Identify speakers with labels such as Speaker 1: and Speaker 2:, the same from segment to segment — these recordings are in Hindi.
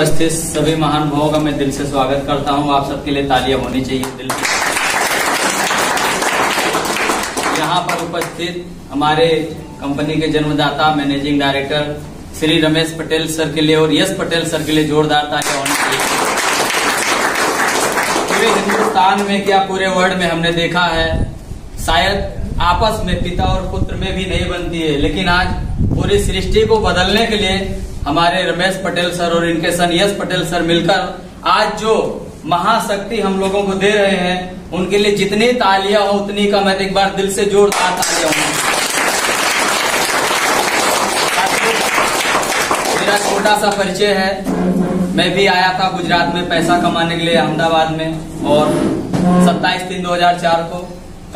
Speaker 1: उपस्थित सभी महानुभावों का मैं दिल से स्वागत करता हूँ। आप सबके लिए तालियाँ होनी चाहिए दिल यहाँ पर उपस्थित हमारे कंपनी के जन्मदाता, managing director Shri Ramesh Patel sir के लिए और यश पटेल सर के लिए जोरदार तालियाँ होनी चाहिए। पूरे हिंदुस्तान में क्या पूरे वर्ल्ड में हमने देखा है, शायद आपस में पिता और पुत्र में भी नहीं बनती है, लेकिन आज पूरी सृष्टि को बदलने के लिए हमारे रमेश पटेल सर और इनके सन यश पटेल सर मिलकर आज जो महाशक्ति हम लोगों को दे रहे हैं, उनके लिए जितनी तालियाँ हो उतनी का मैं एक बार दिल से जोरदार तालियाँ हूँ। मेरा छोटा सा परिचय है। मैं भी आया था गुजरात में पैसा कमाने के लिए अहमदाबाद में और 27 तीन 2004 को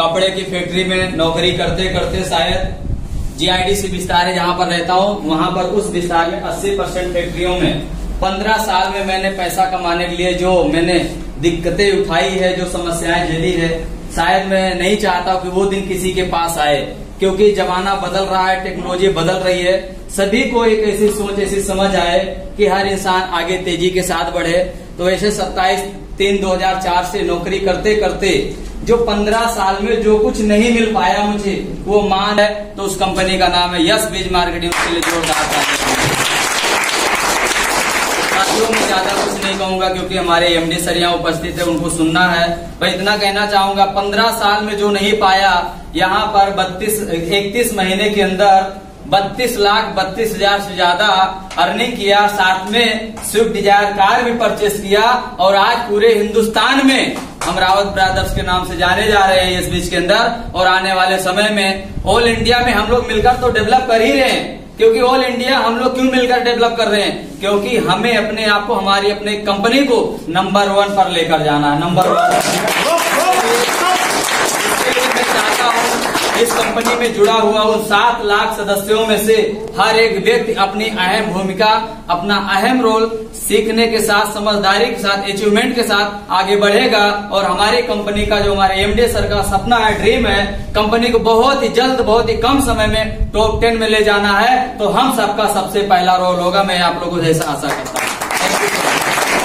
Speaker 1: कपड़े की फैक्ट्री में नौकरी करते करते शायद जीआईडीसी विस्तार है, जहाँ पर रहता हूँ, वहाँ पर उस विस्तार में 80 परसेंट फैक्ट्रियों में। 15 साल में मैंने पैसा कमाने के लिए जो मैंने दिक्कतें उठाई है, जो समस्याएँ झेली है, शायद मैं नहीं चाहता कि वो दिन किसी के पास आए, क्योंकि जमाना बदल रहा है, टेक्नोलॉजी बदल रही है। सभी को एक ऐसी सोच, ऐसी समझ आए कि हर इंसान आगे तेज़ी के साथ बढ़े। तो ऐसे 27 तीन 2004 से नौकरी करते करते जो 15 साल में जो कुछ नहीं मिल पाया मुझे, वो मान है तो उस कंपनी का नाम है यस बीज मार्केटिंग, उसके लिए जोरदार में ज़्यादा कुछ नहीं कहूँगा क्योंकि हमारे एमडी सर यहाँ उपस्थित है, उनको सुनना है। पर इतना कहना चाहूँगा, पंद्रह साल में जो नहीं पाया, यहाँ पर बत्तीस, इकतीस महीने के अंदर बत्तीस लाख बत्तीस हज़ार से ज़्यादा अर्निंग किया, साथ में स्विफ्ट डिज़ायर कार भी परचेस किया और आज पूरे हिंदुस्तान में हम रावत ब्रदर्स के नाम से जाने जा रहे हैं इस बीच के अंदर और आने वाले समय में ऑल इंडिया में हम लोग मिलकर तो डेवलप कर ही रहे हैं। क्योंकि ऑल इंडिया हम लोग क्यों मिलकर डेवलप कर रहे हैं? क्योंकि हमें अपने आप को, हमारी अपने कंपनी को नंबर वन पर लेकर जाना है नंबर वन मैं चाहता हूँ इस कंपनी में जुड़ा हुआ उन सात लाख सदस्यों में से हर एक व्यक्ति अपनी अहम भूमिका, अपना अहम रोल सीखने के साथ, समझदारी के साथ अचीवमेंट के साथ आगे बढ़ेगा। और हमारी कंपनी का जो हमारे एमडी सर का सपना है ड्रीम है, कंपनी को बहुत ही जल्द, बहुत ही कम समय में टॉप टेन में ले जाना है। तो हम सबका सबसे पहला रोल होगा। मैं आप लोगों से ऐसा आशा करता हूँ।